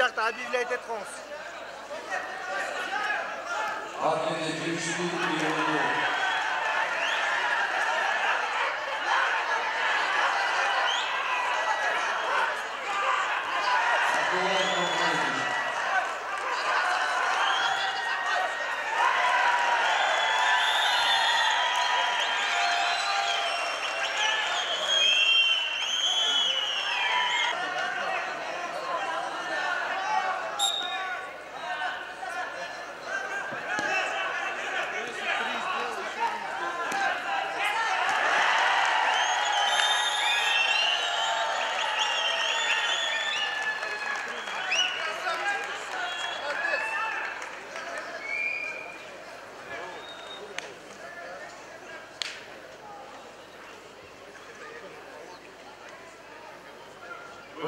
Jacques, t'as dit qu'il a été trans.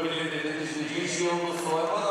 Öyle bir dedemizin gençliği olması var mı?